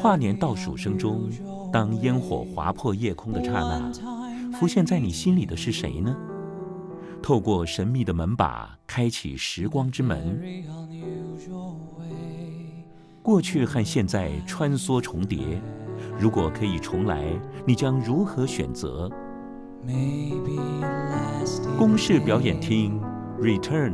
跨年倒数声中，当烟火划破夜空的刹那，浮现在你心里的是谁呢？透过神秘的门把，开启时光之门。过去和现在穿梭重叠，如果可以重来，你将如何选择？公式表演厅 return。